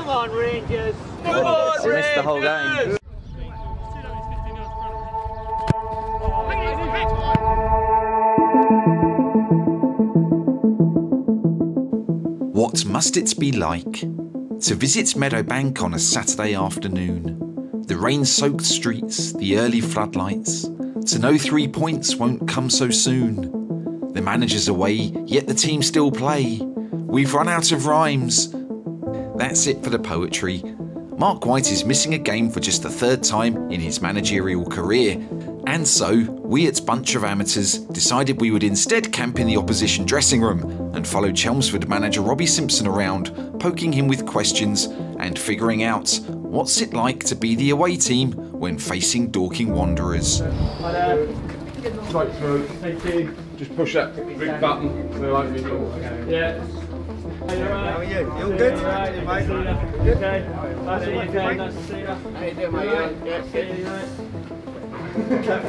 Come on, Rangers. Come on, They missed the whole game. What must it be like to visit Meadowbank on a Saturday afternoon? The rain soaked streets, the early floodlights, to know three points won't come so soon. The manager's away, yet the team still play. We've run out of rhymes. That's it for the poetry. Marc White is missing a game for just the third time in his managerial career, and so we at Bunch of Amateurs decided we would instead camp in the opposition dressing room and follow Chelmsford manager Robbie Simpson around, poking him with questions and figuring out what's it like to be the away team when facing Dorking Wanderers. Straight through. Thank you. Just push that big button. Yeah. You? Good? Okay.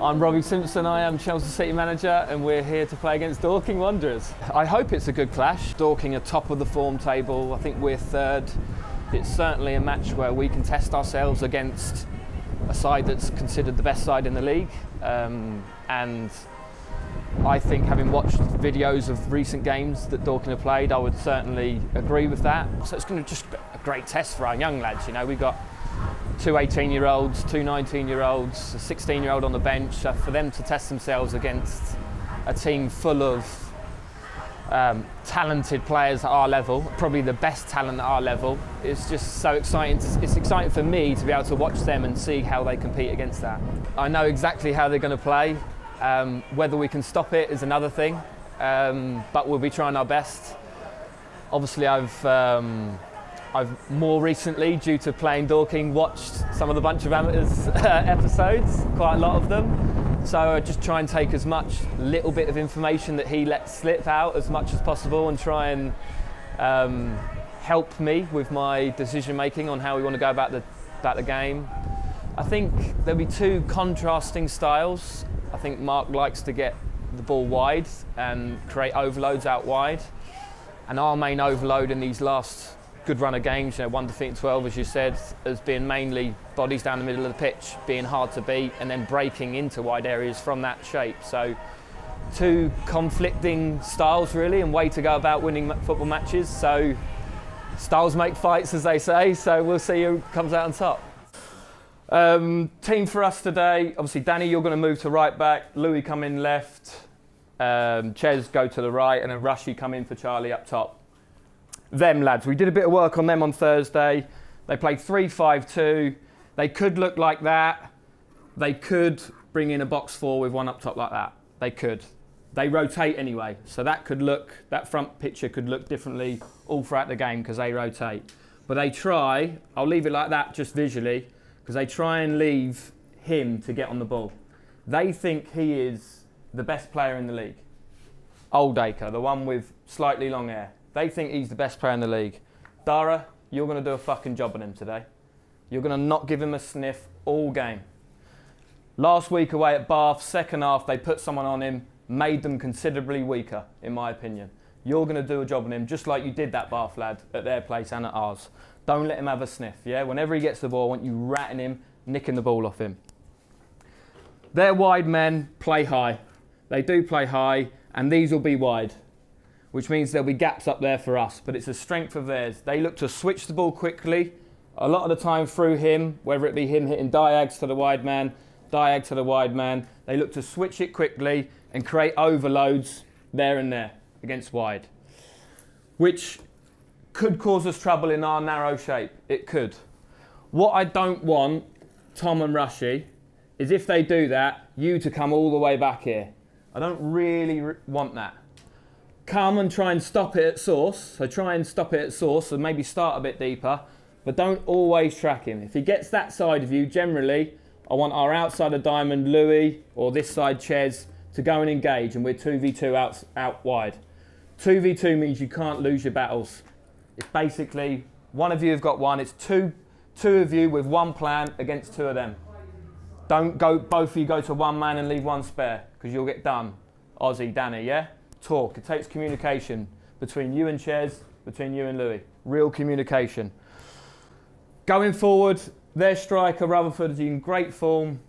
I'm Robbie Simpson, I am Chelmsford City manager and we're here to play against Dorking Wanderers. I hope it's a good clash. Dorking are top of the form table, I think we're third. It's certainly a match where we can test ourselves against a side that's considered the best side in the league um, and I think having watched videos of recent games that Dorking have played, I would certainly agree with that. So it's going to just be a great test for our young lads. You know, we've got two 18 year olds, two 19 year olds, a 16 year old on the bench. Uh, for them to test themselves against a team full of um, talented players at our level, probably the best talent at our level, it's just so exciting. It's exciting for me to be able to watch them and see how they compete against that. I know exactly how they're going to play. Um, whether we can stop it is another thing, um, but we'll be trying our best. Obviously, I've um, I've more recently, due to playing Dorking, watched some of the Bunch of Amateurs uh, episodes, quite a lot of them. So I just try and take as much little bit of information that he lets slip out as much as possible and try and um, help me with my decision making on how we want to go about the, about the game. I think there'll be two contrasting styles. I think Marc likes to get the ball wide and create overloads out wide. And our main overload in these last good run of games, you know, one defeat 12, as you said, has been mainly bodies down the middle of the pitch, being hard to beat, and then breaking into wide areas from that shape. So, two conflicting styles, really, and way to go about winning football matches. So, styles make fights, as they say. So, we'll see who comes out on top. Um, team for us today, obviously, Danny, you're going to move to right back, Louis come in left, um, Ches go to the right, and then Rushy come in for Charlie up top them lads. We did a bit of work on them on Thursday. They played 3 5 2. They could look like that. They could bring in a box four with one up top like that. They could. They rotate anyway. So that could look, that front picture could look differently all throughout the game because they rotate. But they try, I'll leave it like that just visually, because they try and leave him to get on the ball. They think he is the best player in the league. Oldacre, the one with slightly long hair. They think he's the best player in the league. Dara, you're going to do a fucking job on him today. You're going to not give him a sniff all game. Last week away at Bath, second half, they put someone on him, made them considerably weaker, in my opinion. You're going to do a job on him just like you did that Bath lad at their place and at ours. Don't let him have a sniff, yeah? Whenever he gets the ball, I want you ratting him, nicking the ball off him. Their wide men play high. They do play high, and these will be wide which means there'll be gaps up there for us, but it's a strength of theirs. They look to switch the ball quickly, a lot of the time through him, whether it be him hitting diags to the wide man, diag to the wide man. They look to switch it quickly and create overloads there and there against wide, which could cause us trouble in our narrow shape. It could. What I don't want, Tom and Rushy, is if they do that, you to come all the way back here. I don't really want that come and try and stop it at source. So try and stop it at source and maybe start a bit deeper, but don't always track him. If he gets that side of you, generally, I want our outside of diamond, Louis, or this side, Ches, to go and engage, and we're 2v2 out, out wide. 2v2 means you can't lose your battles. It's basically one of you have got one, it's two, two of you with one plan against two of them. Don't go, both of you go to one man and leave one spare, because you'll get done. Ozzy, Danny, yeah? talk. It takes communication between you and Ches, between you and Louis. Real communication. Going forward, their striker, Rutherford, is in great form.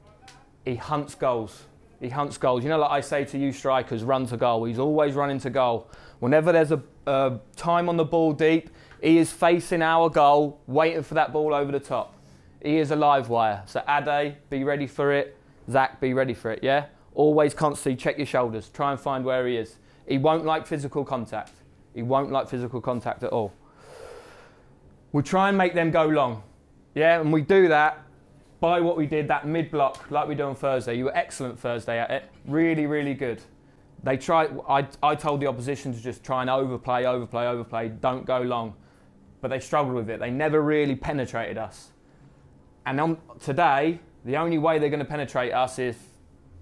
He hunts goals. He hunts goals. You know, like I say to you strikers, run to goal. He's always running to goal. Whenever there's a, a time on the ball deep, he is facing our goal, waiting for that ball over the top. He is a live wire. So Ade, be ready for it. Zach, be ready for it, yeah? Always constantly check your shoulders. Try and find where he is. He won't like physical contact. He won't like physical contact at all. We'll try and make them go long. Yeah, and we do that by what we did, that mid block, like we do on Thursday. You were excellent Thursday at it. Really, really good. They tried, I, I told the opposition to just try and overplay, overplay, overplay, don't go long. But they struggled with it. They never really penetrated us. And on, today, the only way they're going to penetrate us is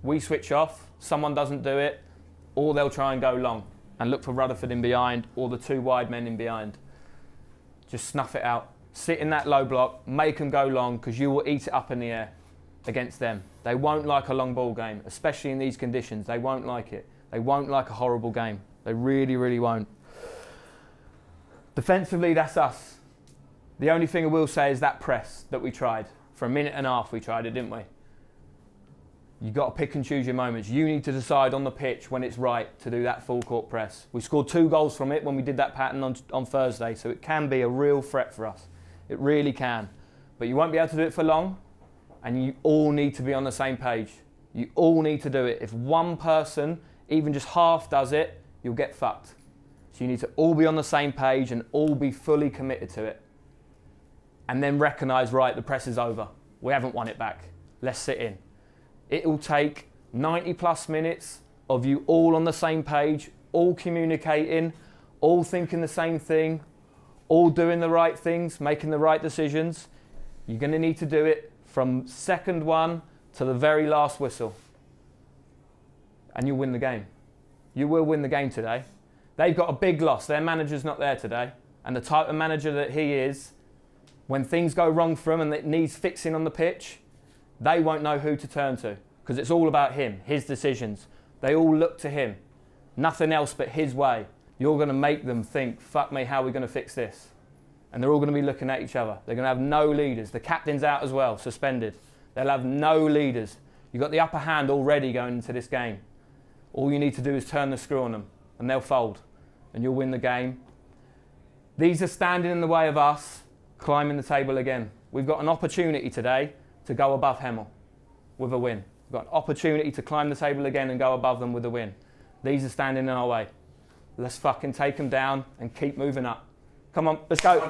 we switch off, someone doesn't do it, or they'll try and go long and look for Rutherford in behind or the two wide men in behind. Just snuff it out. Sit in that low block, make them go long because you will eat it up in the air against them. They won't like a long ball game, especially in these conditions. They won't like it. They won't like a horrible game. They really, really won't. Defensively, that's us. The only thing I will say is that press that we tried. For a minute and a half, we tried it, didn't we? You've got to pick and choose your moments. You need to decide on the pitch when it's right to do that full court press. We scored two goals from it when we did that pattern on, on Thursday, so it can be a real threat for us. It really can. But you won't be able to do it for long, and you all need to be on the same page. You all need to do it. If one person, even just half, does it, you'll get fucked. So you need to all be on the same page and all be fully committed to it. And then recognise, right, the press is over. We haven't won it back. Let's sit in. It will take 90 plus minutes of you all on the same page, all communicating, all thinking the same thing, all doing the right things, making the right decisions. You're going to need to do it from second one to the very last whistle. And you'll win the game. You will win the game today. They've got a big loss. Their manager's not there today. And the type of manager that he is, when things go wrong for him and it needs fixing on the pitch, they won't know who to turn to because it's all about him, his decisions. They all look to him, nothing else but his way. You're going to make them think, fuck me, how are we going to fix this? And they're all going to be looking at each other. They're going to have no leaders. The captain's out as well, suspended. They'll have no leaders. You've got the upper hand already going into this game. All you need to do is turn the screw on them, and they'll fold, and you'll win the game. These are standing in the way of us climbing the table again. We've got an opportunity today to go above Hemel with a win. We've got an opportunity to climb the table again and go above them with a win. These are standing in our way. Let's fucking take them down and keep moving up. Come on, let's go.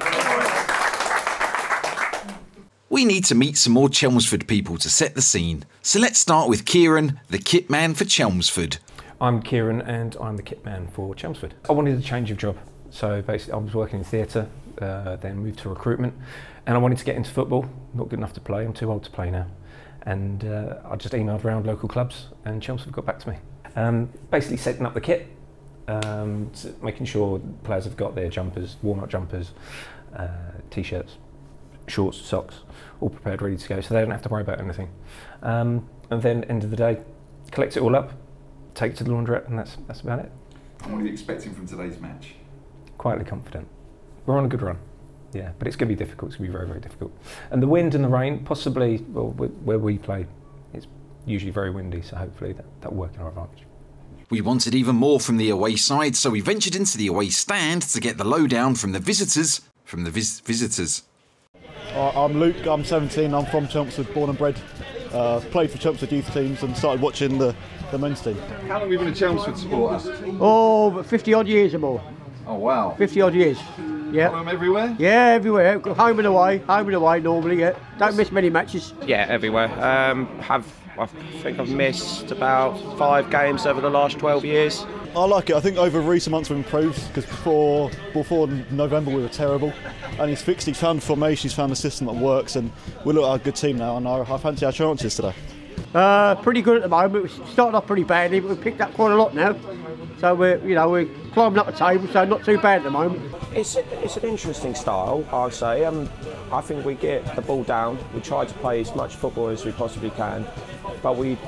We need to meet some more Chelmsford people to set the scene. So let's start with Kieran, the kit man for Chelmsford. I'm Kieran and I'm the kit man for Chelmsford. I wanted a change of job. So basically, I was working in theatre, uh, then moved to recruitment, and I wanted to get into football. Not good enough to play, I'm too old to play now. And uh, I just emailed around local clubs, and Chelmsford got back to me. Um, basically, setting up the kit, um, making sure players have got their jumpers, warm up jumpers, uh, t shirts, shorts, socks, all prepared, ready to go, so they don't have to worry about anything. Um, and then, end of the day, collect it all up, take it to the laundrette, and that's, that's about it. And what are you expecting from today's match? Quietly confident. We're on a good run. Yeah, but it's going to be difficult. It's going to be very, very difficult. And the wind and the rain, possibly, well, where we play, it's usually very windy, so hopefully that, that will work in our advantage. We wanted even more from the away side, so we ventured into the away stand to get the lowdown from the visitors. From the vis- visitors. I'm Luke, I'm 17, I'm from Chelmsford, born and bred. Uh, played for Chelmsford youth teams and started watching the, the men's. How long have you been a Chelmsford supporter? Oh, 50 odd years or more. Oh wow. 50 odd years. Yeah. Follow them everywhere? Yeah, everywhere. Home and away, home and away normally, yeah. Don't miss many matches. Yeah, everywhere. Um, have I think I've missed about five games over the last 12 years. I like it. I think over recent months we've improved because before before November we were terrible, and he's fixed. He's found formation. He's found a system that works, and we look like a good team now. And I, I fancy our chances today. Uh, pretty good at the moment. We started off pretty badly, but we've picked up quite a lot now. So we're you know we're climbing up the table, so not too bad at the moment. It's it's an interesting style, I'll say. Um, I think we get the ball down. We try to play as much football as we possibly can, but we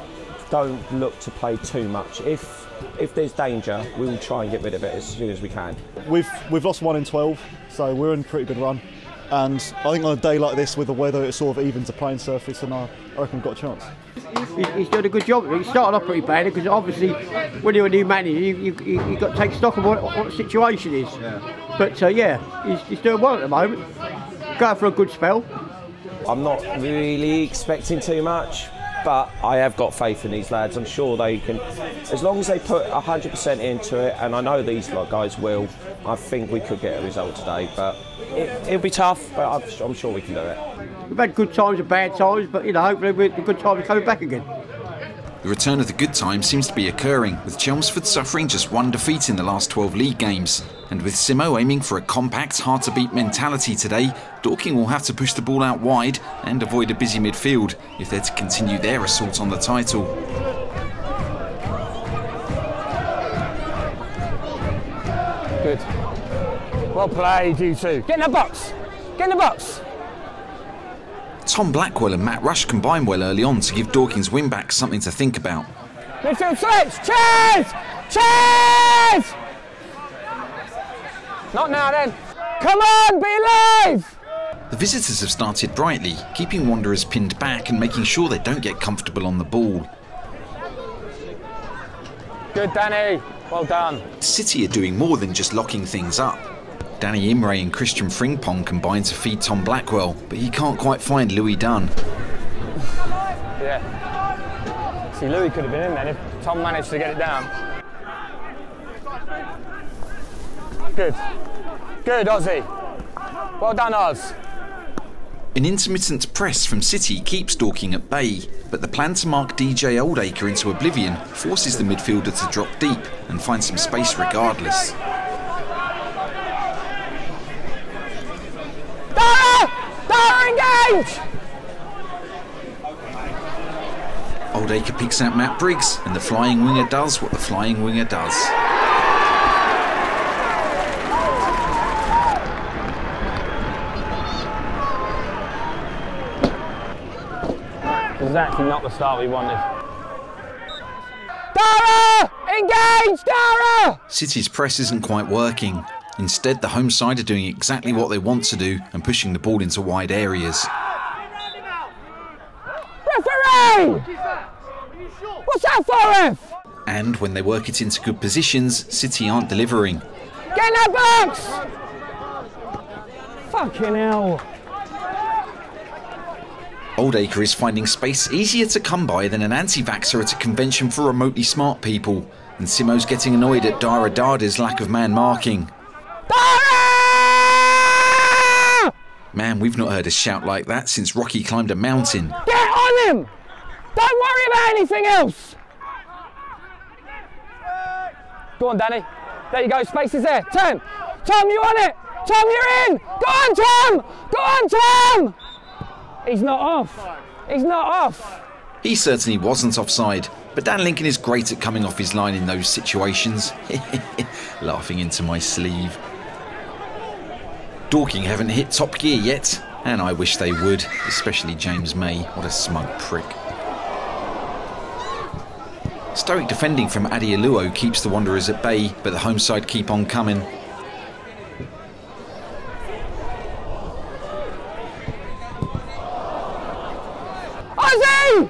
don't look to play too much. If if there's danger, we will try and get rid of it as soon as we can. We've we've lost one in 12, so we're in a pretty good run. And I think on a day like this with the weather, it sort of evens the playing surface, and I, I reckon we've got a chance. He's, he's doing a good job. He started off pretty bad because obviously when you're a new manager, you, you, you, you've got to take stock of what, what the situation is. But uh, yeah, he's, he's doing well at the moment. Going for a good spell. I'm not really expecting too much, but I have got faith in these lads. I'm sure they can, as long as they put 100% into it, and I know these lot guys will. I think we could get a result today, but it, it'll be tough. But I'm, I'm sure we can do it. We've had good times and bad times, but you know, hopefully we- the good times are coming back again. The return of the good times seems to be occurring, with Chelmsford suffering just one defeat in the last 12 league games. And with Simo aiming for a compact, hard to beat mentality today, Dorking will have to push the ball out wide and avoid a busy midfield if they're to continue their assault on the title. Good. Well played, you two. Get in the box. Get in the box. Tom Blackwell and Matt Rush combined well early on to give Dorking's wing-backs something to think about. Midfield switch. Cheers! Cheers! Not now then. Come on, be alive! The visitors have started brightly, keeping Wanderers pinned back and making sure they don't get comfortable on the ball. Good, Danny. Well done. City are doing more than just locking things up. Danny Imray and Christian Frimpong combine to feed Tom Blackwell, but he can't quite find Louis Dunn. Yeah. See, Louis could have been in then if Tom managed to get it down. Good. Good, Ozzy. Well done, Oz. An intermittent press from City keeps Dorking at bay, but the plan to mark DJ Oldacre into oblivion forces the midfielder to drop deep and find some space regardless. Dara! Dara, engage! Oldacre picks out Matt Briggs, and the flying winger does what the flying winger does. This is actually not the start we wanted. Dara! Engage, Dara! City's press isn't quite working. Instead, the home side are doing exactly what they want to do and pushing the ball into wide areas. Referee! What's that for, ref? And when they work it into good positions, City aren't delivering. Get in that box! Fucking hell. Oldacre is finding space easier to come by than an anti-vaxxer at a convention for remotely smart people, and Simo's getting annoyed at Dara Dada's lack of man marking. Man, we've not heard a shout like that since Rocky climbed a mountain. Get on him! Don't worry about anything else! Go on, Danny. There you go, space is there. Tom! Tom, you on it! Tom, you're in! Go on, Tom! Go on, Tom! He's not off. He's not off. He certainly wasn't offside, but Dan Lincoln is great at coming off his line in those situations. Laughing into my sleeve. Dorking haven't hit top gear yet, and I wish they would, especially James May. What a smug prick. Stoic defending from Adi Aluo keeps the Wanderers at bay, but the home side keep on coming. Ozzy!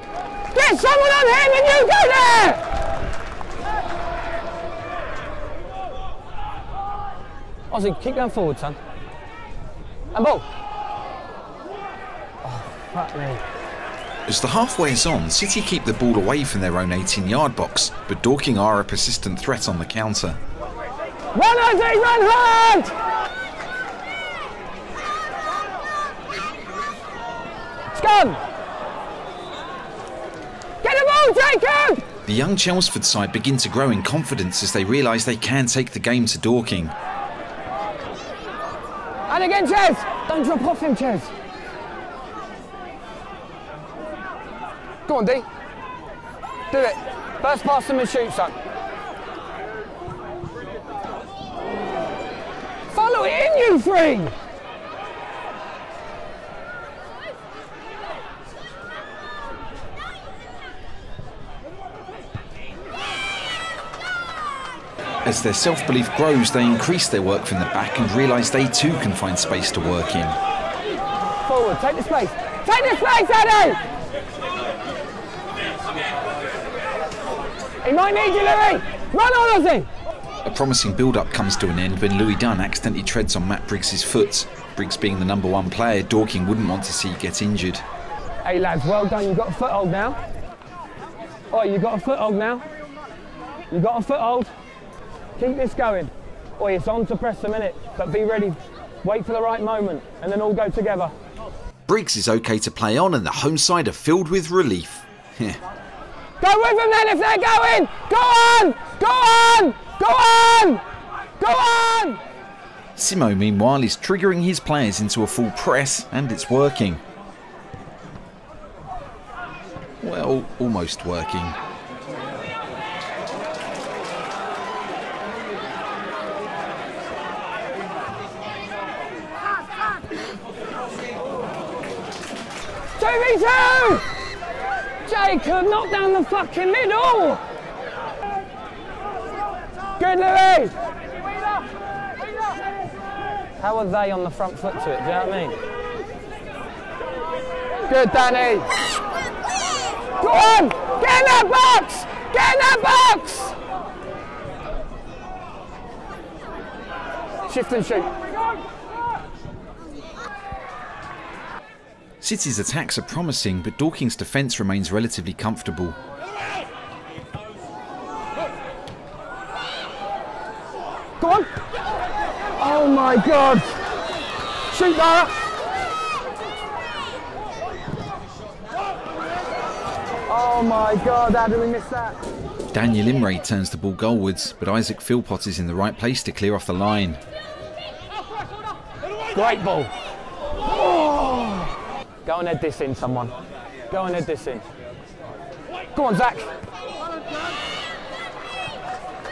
Get someone on him and you go there! Ozzy, keep going forward, son. And ball. Oh, fuck me. As the halfway is on, City keep the ball away from their own 18 yard box, but Dorking are a persistent threat on the counter. Run, Ozzy, run hard! It's! Get the ball, Jacob! The young Chelmsford side begin to grow in confidence as they realise they can take the game to Dorking. Again, Ches! Don't drop off him, Ches. Go on, D. Do it. First pass them and shoot, son. Follow it in, you three! As their self belief grows, they increase their work from the back and realise they too can find space to work in. Forward, take the space. Take the space, Eddie! He might need you, Louis! Run on, Ozzy! A promising build up comes to an end when Louis Dunn accidentally treads on Matt Briggs's foot. Briggs being the number one player, Dorking wouldn't want to see get injured. Hey lads, well done. You've got a foothold now. Oh, you've got a foothold now. You've got a foothold. Keep this going. Oh, it's on to press a minute, but be ready. Wait for the right moment, and then all go together. Briggs is okay to play on, and the home side are filled with relief. Go with them then if they're going! Go on! Go on! Go on! Go on! Simo, meanwhile, is triggering his players into a full press, and it's working. Well, almost working. V two! Jacob, knock down the fucking middle! Good, Louis! How are they on the front foot to it? Do you know what I mean? Good, Danny! Go on! Get in that box! Get in that box! Shift and shoot. City's attacks are promising, but Dorking's defence remains relatively comfortable. Go on! Oh my god! Shoot Dara! Oh my god, how did we miss that? Daniel Imray turns the ball goalwards, but Isaac Philpott is in the right place to clear off the line. Great ball. Go and head this in, someone. Go and head this in. Go on, Zach.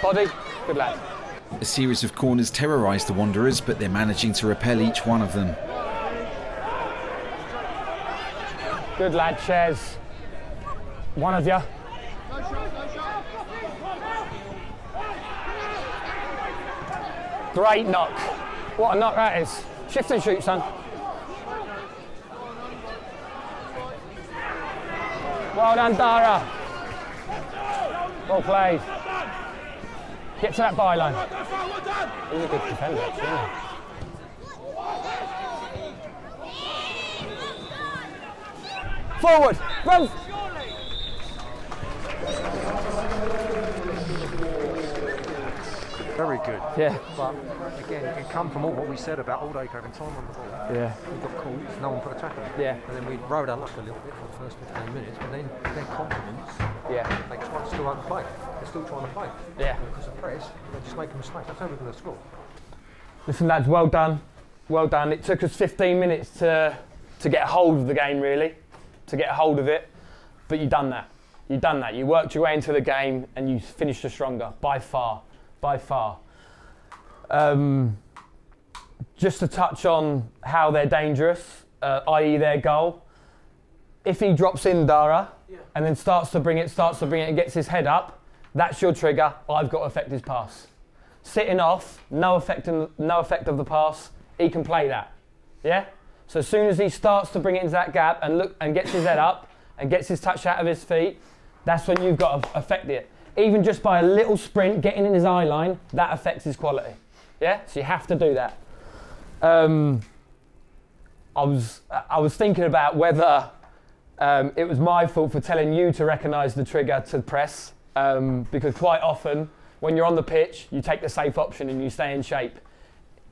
Body. Good lad. A series of corners terrorise the Wanderers, but they're managing to repel each one of them. Good lad, Ches. One of you. Great knock. What a knock that is. Shift and shoot, son. Well done, Dara. Well played. Get to that byline. He's a good defender. Forward, run. Very good. Yeah. But again, it come from all what we said about Alday having time on the ball. Yeah. We got caught, no one put a tackle. Yeah. And then we rode our luck a little bit for the first 15 minutes, but then their confidence, Yeah. they to still to play. They're still trying to play. Yeah. Because of press, they just make a mistake. That's how we're going to score. Listen, lads, well done. Well done. It took us 15 minutes to, to get hold of the game, really, to get hold of it. But you've done that. You've done that. You worked your way into the game and you finished the stronger, by far. By far. Um, just to touch on how they're dangerous, uh, i.e., their goal. If he drops in Dara and then starts to bring it, starts to bring it and gets his head up, that's your trigger. I've got to affect his pass sitting off, no effect, in, no effect of the pass, he can play that. Yeah? So as soon as he starts to bring it into that gap and look and gets his head up and gets his touch out of his feet, that's when you've got to affect it. Even just by a little sprint, getting in his eye line, that affects his quality. Yeah? So you have to do that. Um, I was I was thinking about whether um, it was my fault for telling you to recognise the trigger to press, um, because quite often when you're on the pitch, you take the safe option and you stay in shape.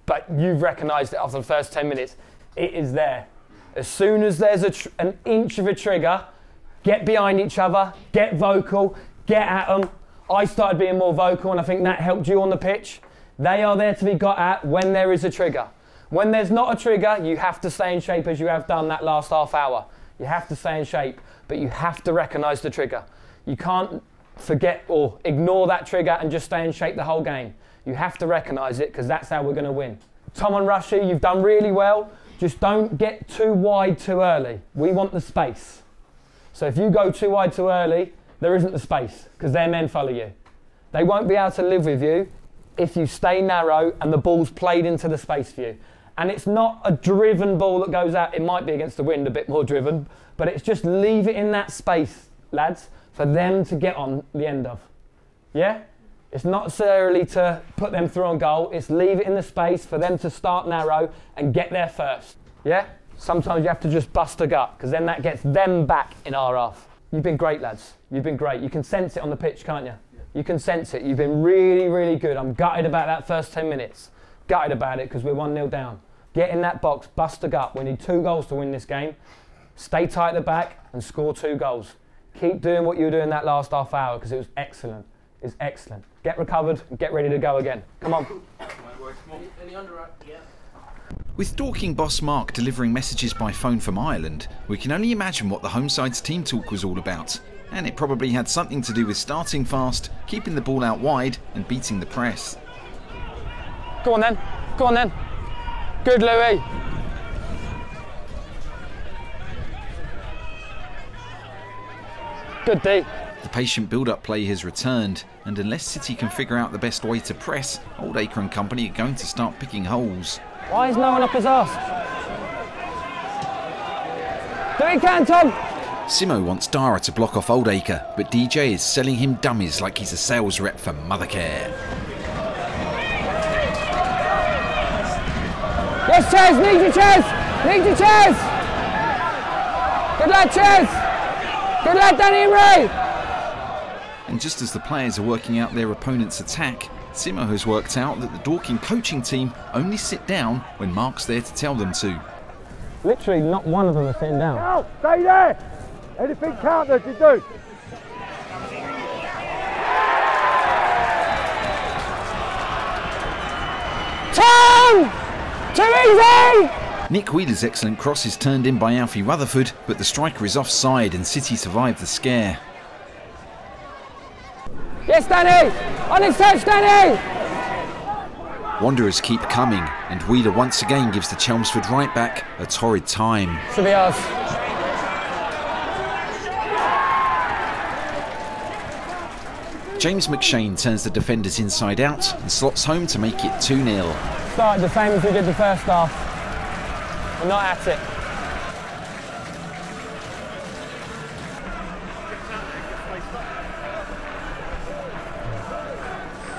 But you've recognised it after the first 10 minutes. It is there. As soon as there's an inch of a trigger, get behind each other, get vocal, get at them. I started being more vocal and I think that helped you on the pitch. They are there to be got at when there is a trigger. When there's not a trigger, you have to stay in shape as you have done that last half hour. You have to stay in shape, but you have to recognise the trigger. You can't forget or ignore that trigger and just stay in shape the whole game. You have to recognise it because that's how we're going to win. Tom and Rushy, you've done really well. Just don't get too wide too early. We want the space. So if you go too wide too early, there isn't the space because their men follow you. They won't be able to live with you if you stay narrow and the ball's played into the space for you. And it's not a driven ball that goes out. It might be against the wind, a bit more driven, but it's just leave it in that space, lads, for them to get on the end of. Yeah? It's not necessarily to put them through on goal, it's leave it in the space for them to start narrow and get there first. Yeah? Sometimes you have to just bust a gut because then that gets them back in our half. You've been great, lads. You've been great. You can sense it on the pitch, can't you? You can sense it. You've been really, really good. I'm gutted about that first 10 minutes. Gutted about it because we're 1 0 down. Get in that box, bust a gut. We need two goals to win this game. Stay tight at the back and score two goals. Keep doing what you were doing that last half hour because it was excellent. It's excellent. Get recovered and get ready to go again. Come on. With Dorking boss Marc delivering messages by phone from Ireland, we can only imagine what the home side's team talk was all about. And it probably had something to do with starting fast, keeping the ball out wide, and beating the press. Go on then. Go on then. Good, Louis. Good D. The patient build-up play has returned, and unless City can figure out the best way to press, Oldacre and company are going to start picking holes. Why is no one up his arse? Do it, can, Tom. Simo wants Dara to block off Oldacre, but DJ is selling him dummies like he's a sales rep for Mothercare. Yes, Chaz, need your Chaz! Need your Chaz! Good lad, Chaz! Good lad, Danny and Ray! And just as the players are working out their opponent's attack, Simo has worked out that the Dorking coaching team only sit down when Marc's there to tell them to. Literally, not one of them are sitting down. Now, stay there! Anything counter to do? Tom! Too easy! Nick Wheeler's excellent cross is turned in by Alfie Rutherford, but the striker is offside and City survive the scare. Yes, Danny! On his Danny! Wanderers keep coming, and Wheeler once again gives the Chelmsford right back a torrid time. Should be ours. James McShane turns the defenders inside out and slots home to make it 2 0. Started the same as we did the first half. We're not at it.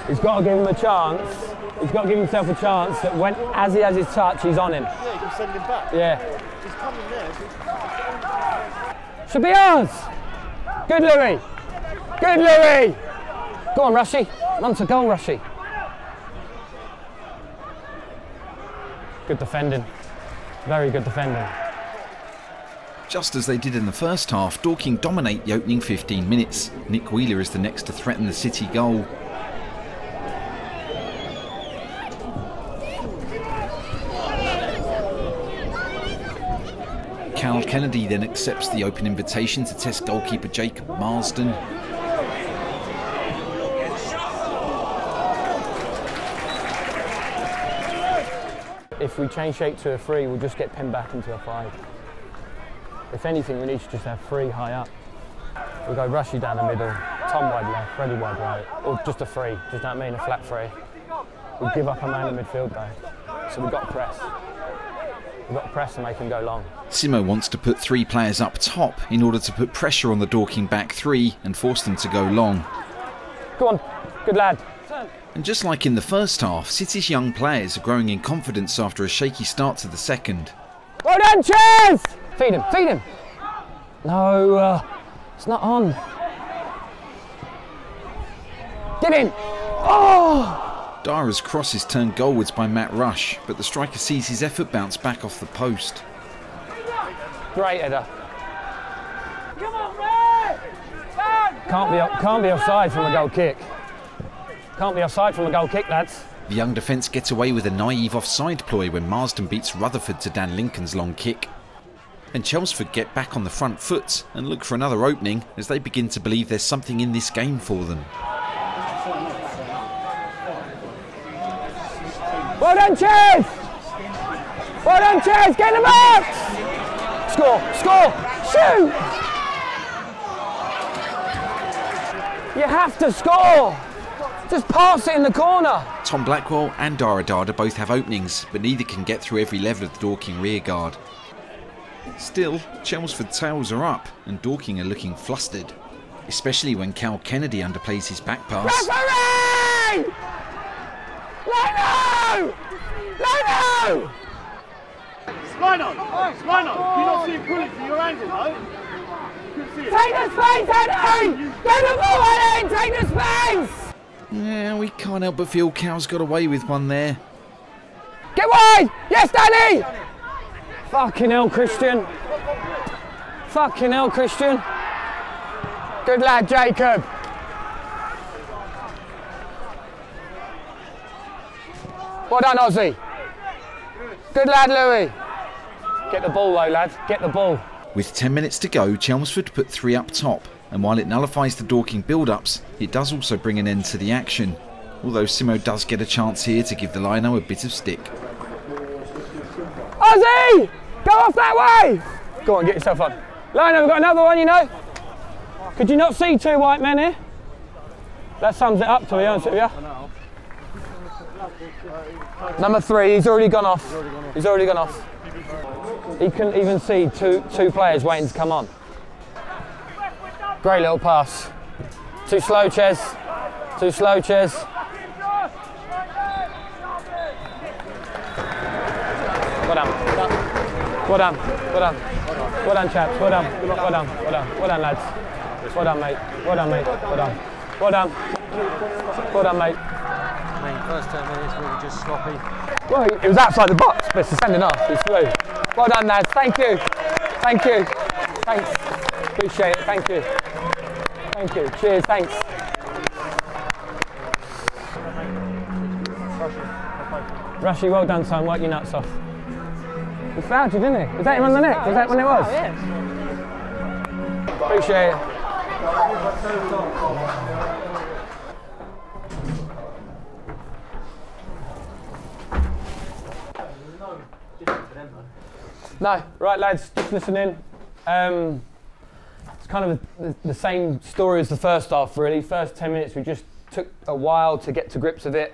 He's got to give him a chance. He's got to give himself a chance that when, as he has his touch, he's on him. Yeah, you can send him back. Yeah. He's coming there. Should be ours. Good, Louis. Good, Louis. Go on, Rushy. Run to goal, Rushy. Good defending. Very good defending. Just as they did in the first half, Dorking dominate the opening 15 minutes. Nick Wheeler is the next to threaten the City goal. Cal Kennedy then accepts the open invitation to test goalkeeper Jacob Marsden. If we change shape to a three, we'll just get pinned back into a five. If anything, we need to just have three high up. We'll go Rushy down the middle, Tom wide left, Freddie wide right, or just a three, does that mean a flat three? We'll give up a man in midfield though, so we've got to press. We've got to press and make him go long. Simo wants to put three players up top in order to put pressure on the Dorking back three and force them to go long. Go on, good lad. And just like in the first half, City's young players are growing in confidence after a shaky start to the second. Well done! Feed him, feed him. No, uh, it's not on. Get in. Oh! Dara's cross is turned goalwards by Matt Rush, but the striker sees his effort bounce back off the post. Great header. Can't be, can't be offside from a goal kick. Can't be offside from a goal kick, lads. The young defence gets away with a naive offside ploy when Marsden beats Rutherford to Dan Lincoln's long kick. And Chelmsford get back on the front foot and look for another opening as they begin to believe there's something in this game for them. Well done, Chaz! Well done, Chaz! Get in the box! Score! Score! Shoot! You have to score! Just pass it in the corner. Tom Blackwell and Dara Dada both have openings, but neither can get through every level of the Dorking rearguard. Still, Chelmsford tails are up and Dorking are looking flustered, especially when Cal Kennedy underplays his back pass. Referee! Leno! Leno! Spino! Spino! Can you not see it pulling to your angle, though? Take the space, Eddie! Get the ball, Eddie! Take the space! Yeah, we can't help but feel Cal's got away with one there. Get wide! Yes, Danny! Fucking hell, Christian. Fucking hell, Christian. Good lad, Jacob. Well done, Ozzy. Good lad, Louis. Get the ball, though, lad. Get the ball. With 10 minutes to go, Chelmsford put three up top, and while it nullifies the Dorking build-ups, it does also bring an end to the action. Although Simo does get a chance here to give the Lino a bit of stick. Ozzy! Go off that way! Go on, get yourself on. Lino, we've got another one, you know. Could you not see two white men here? That sums it up, to be honest with you. Number three, he's already gone off. He's already gone off. He couldn't even see two, two players waiting to come on. Great little pass. Too slow, Ches. Too slow, Ches. Well done. Well done. Well done. Well done, chaps. Well done. Well done. Well done. Well done, lads. Well done, mate. Well done, mate. Well done. Well done. Well done, mate. I mean, first 10 minutes we were just sloppy. Well, it was outside the box, but it's sending off. It's through. Well done, lads. Thank you. Thank you. Thanks. Appreciate it. Thank you. Thank you. Cheers. Thanks. Rushy, well done, son. Work your nuts off. He fouled you, didn't he? Was that him on the neck? Was that when it was? Appreciate it. No, right, lads, just listen in. Um, it's kind of the, the same story as the first half, really. First 10 minutes, we just took a while to get to grips with it.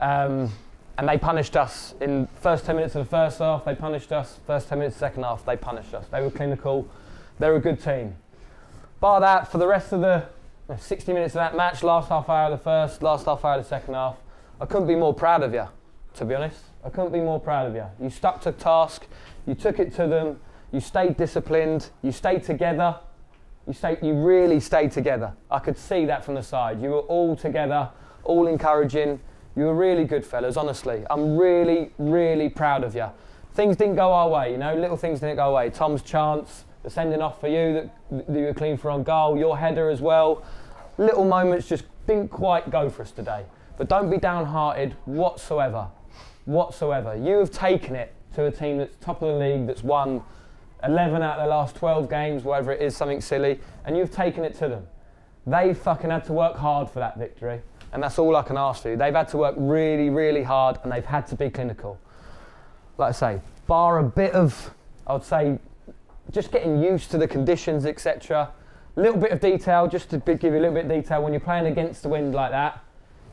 Um, and they punished us in first 10 minutes of the first half, they punished us. First 10 minutes of the second half, they punished us. They were clinical, they were a good team. Bar that, for the rest of the 60 minutes of that match, last half hour of the first, last half hour of the second half, I couldn't be more proud of you, to be honest. I couldn't be more proud of you. You stuck to task, you took it to them, you stayed disciplined, you stayed together. You, stayed, you really stayed together. I could see that from the side. You were all together, all encouraging. You were really good fellas, honestly. I'm really, really proud of you. Things didn't go our way, you know, little things didn't go away. Tom's chance, the sending off for you that, that you were clean for on goal, your header as well. Little moments just didn't quite go for us today. But don't be downhearted whatsoever. Whatsoever. You have taken it to a team that's top of the league, that's won 11 out of the last 12 games, whatever it is, something silly, and you've taken it to them. They fucking had to work hard for that victory, and that's all I can ask for you. They've had to work really, really hard, and they've had to be clinical. Like I say, bar a bit of, I would say, just getting used to the conditions, etc. A little bit of detail, just to give you a little bit of detail, when you're playing against the wind like that,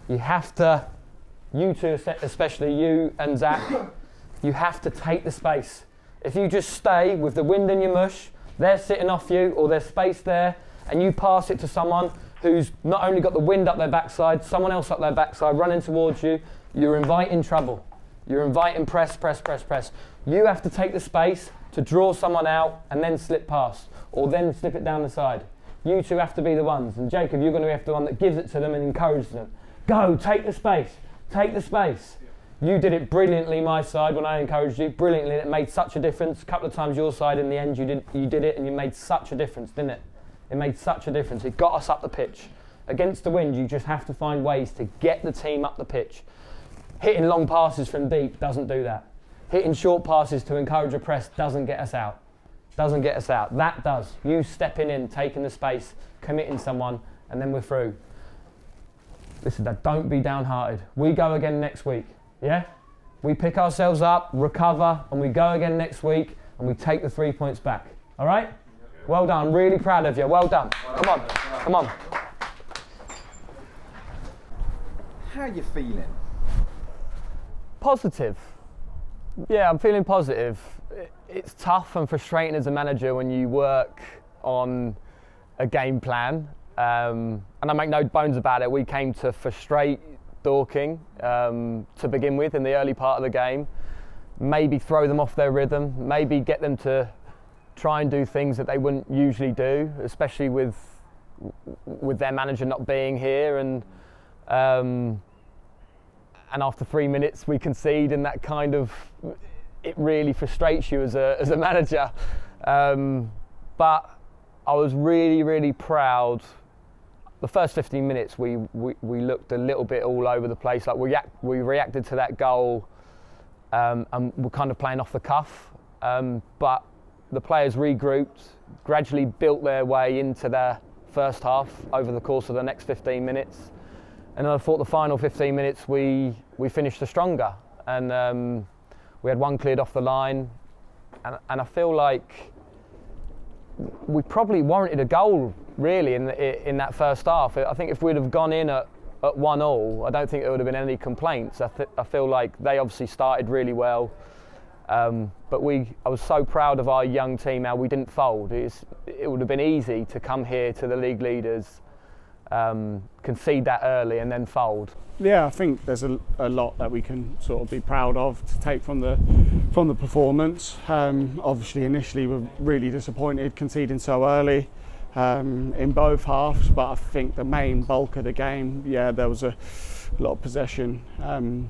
you have to, you two, especially you and Zach, you have to take the space. If you just stay with the wind in your mush, they're sitting off you or there's space there, and you pass it to someone who's not only got the wind up their backside, someone else up their backside running towards you, you're inviting trouble. You're inviting press, press, press, press. You have to take the space to draw someone out and then slip past, or then slip it down the side. You two have to be the ones. And Jacob, you're going to be the one that gives it to them and encourages them. Go, take the space, take the space. You did it brilliantly, my side, when I encouraged you. Brilliantly, it made such a difference. A couple of times your side, in the end, you did, you did it and you made such a difference, didn't it? It made such a difference. It got us up the pitch. Against the wind, you just have to find ways to get the team up the pitch. Hitting long passes from deep doesn't do that. Hitting short passes to encourage a press doesn't get us out. Doesn't get us out. That does. You stepping in, taking the space, committing someone, and then we're through. Listen, don't be downhearted. We go again next week. Yeah? We pick ourselves up, recover, and we go again next week and we take the three points back. All right? Well done. Really proud of you. Well done. Come on. Come on. How are you feeling? positive. Yeah, I'm feeling positive. It's tough and frustrating as a manager when you work on a game plan. Um, and I make no bones about it. We came to frustrate Dorking um, to begin with in the early part of the game. Maybe throw them off their rhythm. Maybe get them to try and do things that they wouldn't usually do, especially with with their manager not being here. And um, and after three minutes we concede, and that kind of it really frustrates you as a as a manager. Um, but I was really really proud. The first 15 minutes we, we, we looked a little bit all over the place. Like we we reacted to that goal, um, and we're kind of playing off the cuff. Um, but the players regrouped, gradually built their way into their first half over the course of the next 15 minutes. And I thought the final 15 minutes we, we finished the stronger. And um, we had one cleared off the line. And, and, I feel like we probably warranted a goal, really, in, in that first half. I think if we'd have gone in at, at 1 all, I don't think there would have been any complaints. I, th- I feel like they obviously started really well. Um, but we, I was so proud of our young team how we didn't fold. It's, it would have been easy to come here to the league leaders, um, concede that early, and then fold. Yeah, I think there's a, a, lot that we can sort of be proud of to take from the from the performance. Um, obviously, initially we we're really disappointed conceding so early um, in both halves, but I think the main bulk of the game, yeah, there was a lot of possession um,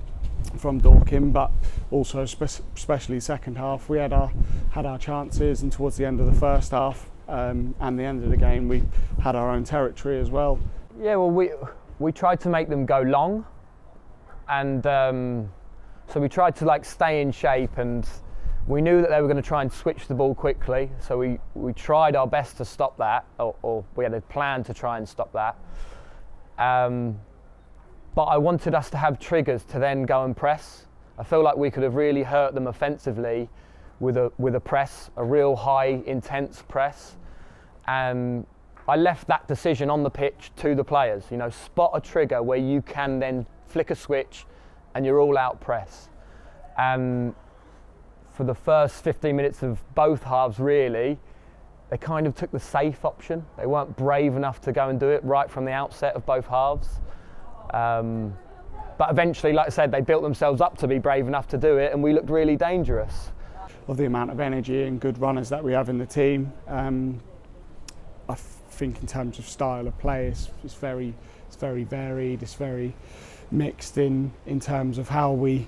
from Dorking, but also especially second half, we had our had our chances, and towards the end of the first half um, and the end of the game, we had our own territory as well. Yeah, well, we we tried to make them go long, and um, so we tried to like stay in shape, and we knew that they were going to try and switch the ball quickly, so we we tried our best to stop that, or, or we had a plan to try and stop that. Um, but I wanted us to have triggers to then go and press. I feel like we could have really hurt them offensively with a with a press, a real high intense press, and I left that decision on the pitch to the players. You know, spot a trigger where you can then flick a switch, and you're all out press. And for the first 15 minutes of both halves, really, they kind of took the safe option. They weren't brave enough to go and do it right from the outset of both halves. Um, but eventually, like I said, they built themselves up to be brave enough to do it, and we looked really dangerous. Of the amount of energy and good runners that we have in the team, um, I think in terms of style of play, it's, it's, very, it's very varied. It's very mixed in in terms of how we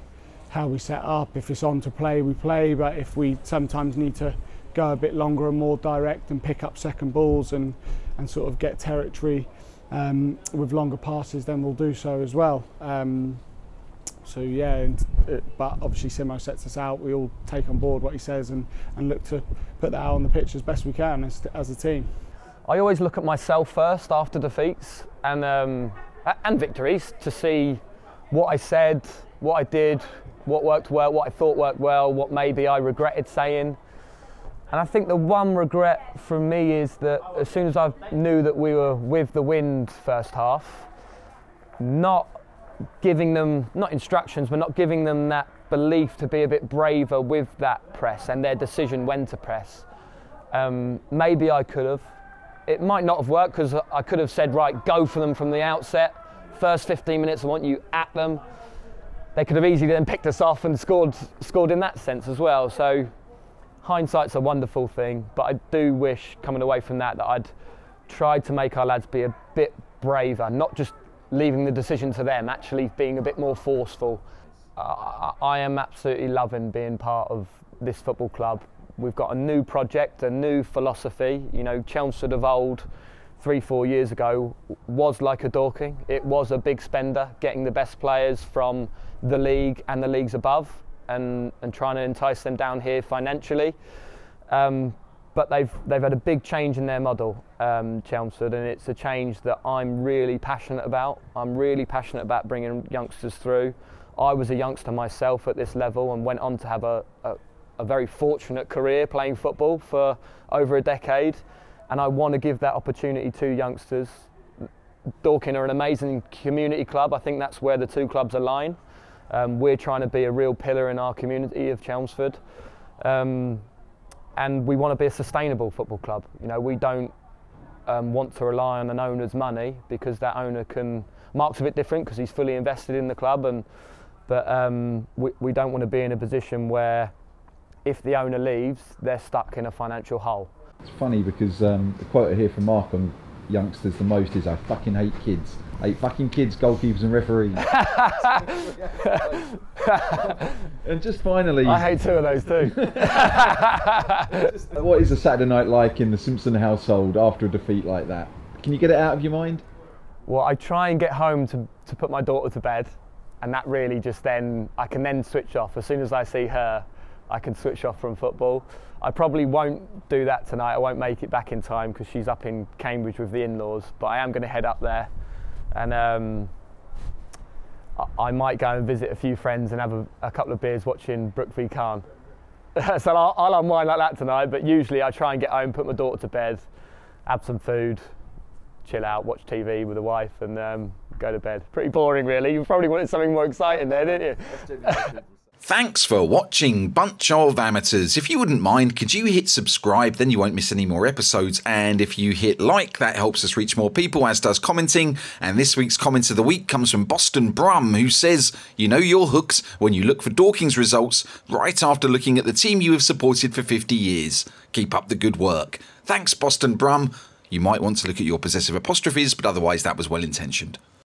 how we set up. If it's on to play, we play. But if we sometimes need to go a bit longer and more direct and pick up second balls and and sort of get territory um, with longer passes, then we'll do so as well. Um, so yeah, and, uh, but obviously Simo sets us out. We all take on board what he says and, and look to put that out on the pitch as best we can as, as a team. I always look at myself first after defeats and um, and victories to see what I said, what I did, what worked well, what I thought worked well, what maybe I regretted saying. And I think the one regret from me is that as soon as I knew that we were with the wind first half, not giving them, not instructions, but not giving them that belief to be a bit braver with that press and their decision when to press. Um, maybe I could have. It might not have worked because I could have said, right, go for them from the outset. First 15 minutes, I want you at them. They could have easily then picked us off and scored, scored in that sense as well. So hindsight's a wonderful thing, but I do wish coming away from that that I'd tried to make our lads be a bit braver, not just leaving the decision to them, actually being a bit more forceful. Uh, I am absolutely loving being part of this football club. We've got a new project, a new philosophy. You know, Chelmsford of old, three, four years ago, was like a Dorking. It was a big spender, getting the best players from the league and the leagues above and, and trying to entice them down here financially. Um, but they've, they've had a big change in their model, um, Chelmsford, and it's a change that I'm really passionate about. I'm really passionate about bringing youngsters through. I was a youngster myself at this level and went on to have a, a, a very fortunate career playing football for over a decade. And I want to give that opportunity to youngsters. Dorking are an amazing community club. I think that's where the two clubs align. Um, we're trying to be a real pillar in our community of Chelmsford. Um, and we want to be a sustainable football club. You know, we don't um, want to rely on an owner's money because that owner can. Marc's a bit different because he's fully invested in the club, and but um, we, we don't want to be in a position where if the owner leaves, they're stuck in a financial hole. It's funny because um, the quote I hear from Marc on youngsters the most is I fucking hate kids. I hate fucking kids, goalkeepers and referees. and just finally... I hate two of those too. what is a Saturday night like in the Simpson household after a defeat like that? Can you get it out of your mind? Well, I try and get home to, to put my daughter to bed and that really just then, I can then switch off. As soon as I see her, I can switch off from football. I probably won't do that tonight. I won't make it back in time because she's up in Cambridge with the in-laws. But I am going to head up there, and um, I, I, might go and visit a few friends and have a, a couple of beers watching Brook v Khan. so I'll, I'll unwind like that tonight. But usually I try and get home, put my daughter to bed, have some food, chill out, watch TV with the wife, and um, go to bed. Pretty boring, really. You probably wanted something more exciting there, didn't you? Thanks for watching Bunch of Amateurs. If you wouldn't mind, could you hit subscribe? Then you won't miss any more episodes. And if you hit like, that helps us reach more people, as does commenting. And this week's comment of the week comes from Boston Brum, who says, You know your hooks when you look for Dorking's results right after looking at the team you have supported for 50 years. Keep up the good work. Thanks, Boston Brum. You might want to look at your possessive apostrophes, but otherwise that was well intentioned.